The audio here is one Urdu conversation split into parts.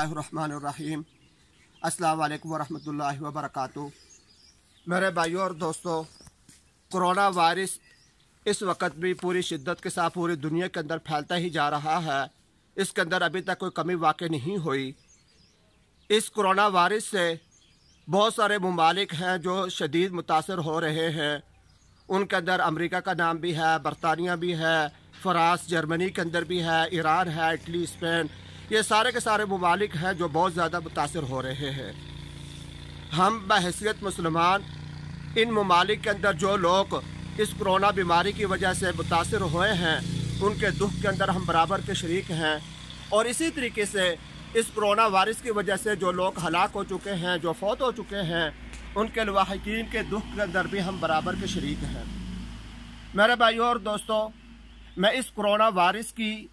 الرحمن الرحیم۔ السلام علیکم ورحمۃ اللہ وبرکاتہ۔ میرے بھائیوں اور دوستوں کرونا وائرس اس وقت بھی پوری شدت کے ساتھ پوری دنیا کے اندر پھیلتا ہی جا رہا ہے۔ اس کے اندر ابھی تک کوئی کمی واقع نہیں ہوئی۔ اس کرونا وائرس سے بہت سارے ممالک ہیں جو شدید متاثر ہو رہے ہیں۔ ان کے اندر امریکہ کا نام بھی ہے، برطانیہ بھی ہے، فرانس، جرمنی کے اندر بھی ہے، ایران ہے، اٹلی، اسپین یہ سارے کے سارے ممالک ہیں جو بہت زیادہ متاثر ہو رہے ہیں۔ ہم بحثیت مسلمان ان ممالک کے اندر جو لوگ اس کرونا بیماری کی وجہ سے متاثر ہوئے ہیں، ان کے دکھ کے اندر ہم برابر کے شریک ہیں۔ اور اسی طریقے سے اس کرونا وائرس کی وجہ سے جو لوگ ہلاک ہو چکے ہیں، جو فوت ہو چکے ہیں، ان کے لواحقین کے دکھ کے اندر بھی ہم برابر کے شریک ہیں۔ میرے بھائیوں اور دوستوں میں اس کرونا وائرس کی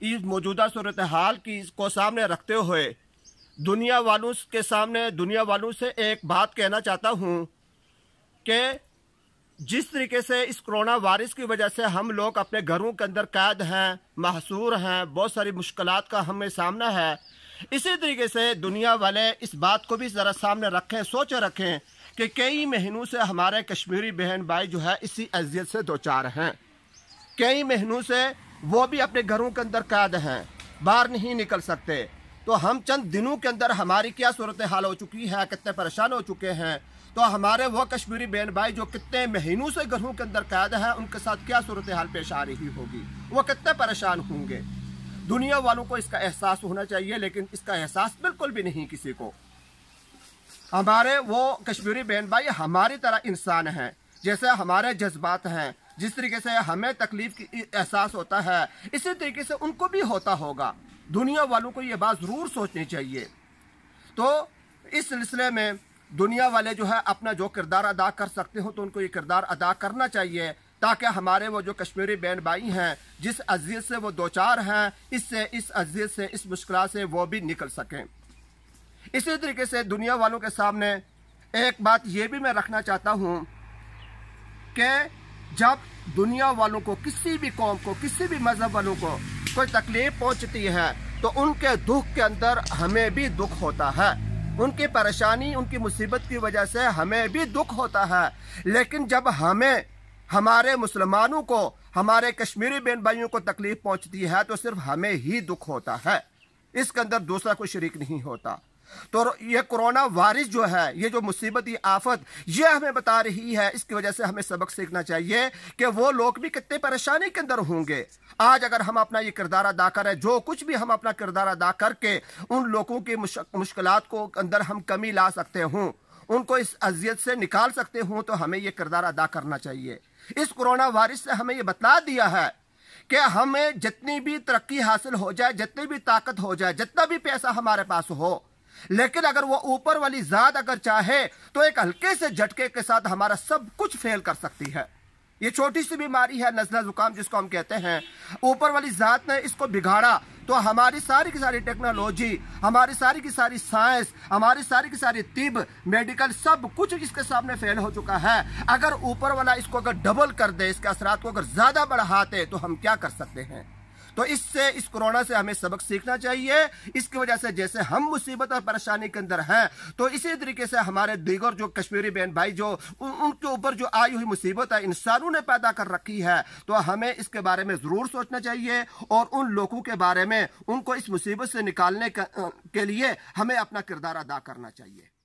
اس موجودہ صورتحال کی کو سامنے رکھتے ہوئے دنیا والوں کے سامنے، دنیا والوں سے ایک بات کہنا چاہتا ہوں کہ جس طریقے سے اس کرونا وائرس کی وجہ سے ہم لوگ اپنے گھروں کے اندر قید ہیں، محصور ہیں، بہت ساری مشکلات کا ہمیں سامنا ہے، اسی طریقے سے دنیا والے اس بات کو بھی ذرا سامنے رکھیں سوچے رکھیں کہ کئی مہینوں سے ہمارے کشمیری بہن بھائی جو ہے اسی اذیت سے دوچار ہیں۔ کئی مہینوں سے وہ بھی اپنے گھروں کے اندر قید ہیں، باہر نہیں نکل سکتے۔ تو ہم چند دنوں کے اندر ہماری کیا صورتحال ہو چکی ہے، کتنے پریشان ہو چکے ہیں۔ تو ہمارے وہ کشمیری بہن بھائی جو کتنے مہینوں سے گھروں کے اندر قید ہیں، ان کے ساتھ کیا صورتحال پیش آ رہی ہوگی؟ وہ کتنے پریشان ہوں گے؟ دنیا والوں کو اس کا احساس ہونا چاہیے، لیکن اس کا احساس بالکل بھی نہیں کسی کو۔ ہمارے وہ کشمیری بہن بھائی ہماری طرح انسان ہیں، جیسے ہمارے جذبات ہیں۔ جس طریقے سے ہمیں تکلیف کی احساس ہوتا ہے، اسی طریقے سے ان کو بھی ہوتا ہوگا۔ دنیا والوں کو یہ بات ضرور سوچنی چاہیے۔ تو اس سلسلے میں دنیا والے جو ہے اپنا جو کردار ادا کر سکتے ہوں تو ان کو یہ کردار ادا کرنا چاہیے، تاکہ ہمارے وہ جو کشمیری بہن بھائی ہیں، جس عزیز سے وہ دوچار ہیں، اس سے، اس عزیز سے، اس مشکلات سے وہ بھی نکل سکیں۔ اسی طریقے سے دنیا والوں کے سامنے ایک بات یہ بھی میں رکھنا چاہتا ہوں کہ جب دنیا والوں کو، کسی بھی قوم کو، کسی بھی مذہب والوں کو کوئی تکلیف پہنچتی ہے، تو ان کے دکھ کے اندر ہمیں بھی دکھ ہوتا ہے۔ ان کی پریشانی، ان کی مصیبت کی وجہ سے ہمیں بھی دکھ ہوتا ہے۔ لیکن جب ہمیں، ہمارے مسلمانوں کو، ہمارے کشمیری بین بھائیوں کو تکلیف پہنچتی ہے، تو صرف ہمیں ہی دکھ ہوتا ہے۔ اس کے اندر دوسرا کوئی شریک نہیں ہوتا۔ تو یہ کرونا وائرس جو ہے، یہ جو مصیبت یہ آفت، یہ ہمیں بتا رہی ہے۔ اس کی وجہ سے ہمیں سبق سیکھنا چاہیے کہ وہ لوگ بھی کتنے پریشانی کے اندر ہوں گے۔ آج اگر ہم اپنا یہ کردار ادا کریں، جو کچھ بھی ہم اپنا کردار ادا کر کے ان لوگوں کی مشکلات کو اندر ہم کمی لا سکتے ہوں، ان کو اس اذیت سے نکال سکتے ہوں، تو ہمیں یہ کردار ادا کرنا چاہیے۔ اس کرونا وائرس سے ہمیں یہ بتلا دیا ہے کہ ہمیں جتنی بھی ترقی حاصل ہو جائے، جتنی بھی طاقت ہو جائے، جتنا بھی پیسہ ہمارے پاس ہو لیکن اگر وہ اوپر والی ذات اگر چاہے تو ایک ہلکے سے جھٹکے کے ساتھ ہمارا سب کچھ فیل کر سکتی ہے۔ یہ چھوٹی سی بیماری ہے نزلہ زکام جس کو ہم کہتے ہیں۔ اوپر والی ذات نے اس کو بگاڑا تو ہماری ساری کی ساری ٹیکنالوجی، ہماری ساری کی ساری سائنس، ہماری ساری کی ساری طب، میڈیکل سب کچھ اس کے سامنے فیل ہو چکا ہے۔ اگر اوپر والا اس کو اگر ڈبل کر دے، اس کے اثرات کو اگر زیادہ بڑھاتے تو ہم کیا کر سکتے ہیں؟ تو اس سے، اس کرونا سے ہمیں سبق سیکھنا چاہیے۔ اس کی وجہ سے جیسے ہم مصیبت اور پریشانی کے اندر ہیں، تو اسی طریقے سے ہمارے دیگر جو کشمیری بہن بھائی جو، ان کے اوپر جو آئی ہوئی مصیبت ہے، انسانوں نے پیدا کر رکھی ہے، تو ہمیں اس کے بارے میں ضرور سوچنا چاہیے۔ اور ان لوگوں کے بارے میں، ان کو اس مصیبت سے نکالنے کے لیے ہمیں اپنا کردار ادا کرنا چاہیے۔